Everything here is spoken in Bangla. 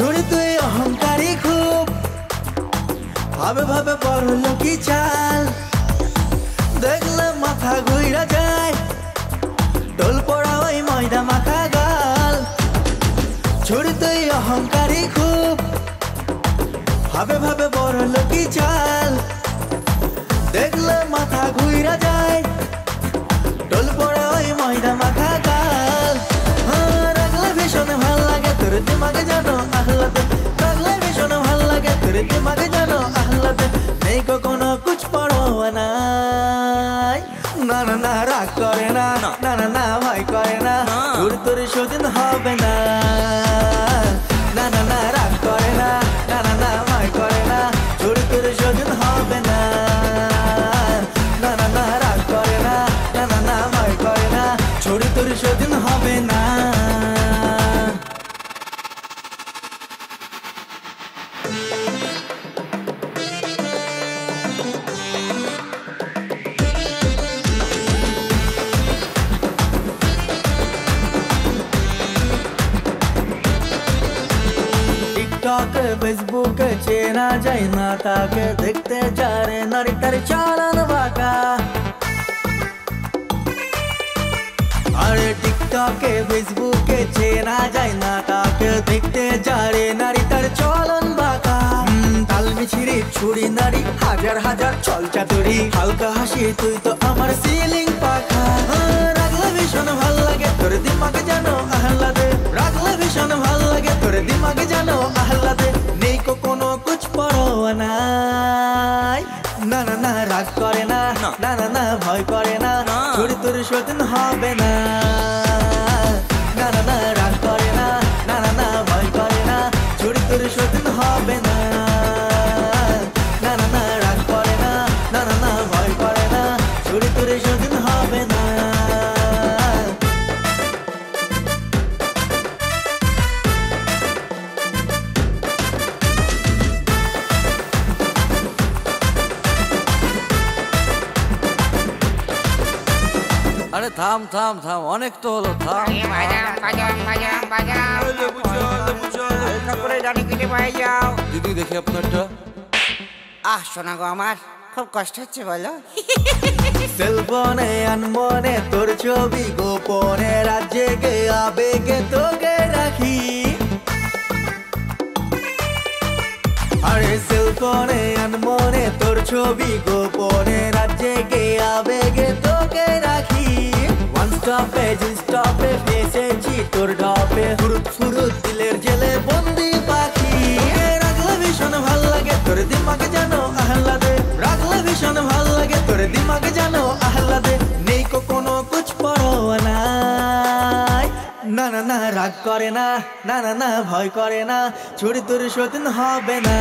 ছুড়ি তুই অহংকারী খুব ভাবে ভাবে বড় লোকি চাল দেখলে মাথা ঘুরা যায় টোল পড়া ওই ময়দা মাথা গাল ছুড়ি তুই অহংকারী খুব ভাবে ভাবে বড় লোকি চাল নেই কখনো কুছ পড়ো না না না রাগ করে না না না না ভয় করে না তোর তোর সুদিন হবে না না না না রাগ করে না না না না ভয় করে না তোর তোর সুদিন হবে না না না না রাগ করে না না না না ভয় করে না ছড়ি তোর সেদিন হবে না ফেসবুক চেনা যায় না তাকে দেখতে যারে নারীটার চালান বাঁকা আরে টিকটকে ফেসবুকে চেনা যায় না তাকে দেখতে যারে নারী তার চলন বাঁকা তাল মিছিরি ছুরি নারী হাজার হাজার চল চাতুরি হালকা হাসি তুই তো আমার সিলিং পাখা রাগ করে না না। না না ভয় করে না। ছুরি তোর শোধন হবে না। না না না আরে থাম থাম থাম অনেক তো হলো থাম। দিদি দেখি আপনারটা। আহ শোনা গো আমার খুব কষ্ট হচ্ছে বলো। সেলফোনে আনমনে তোর ছবি গোপনে রাজ্যে গে আবেগে তোকে রাখি। আরে সেলফোনে আনমনে তোর ছবি গোপনে রাজ্যে গে আবেগে তোকে রাখি। ওয়ান স্টপে জিন স্টপে ফেসেছি তোর ফুরুত দিলের জেলে বন্দি পাখি। রাখলে ভীষণ ভালো লাগে, তোর দিমাগে জানো আহ্লাদে। রাখলে ভীষণ ভালো লাগে, তোর দিমাগে জানো আহ্লাদে। নেই কো কোনো কুছ পরোয়া নাই। না না না, রাগ করে না না না না, ভয় করে না। ছুরি তোর সদিন হবে না।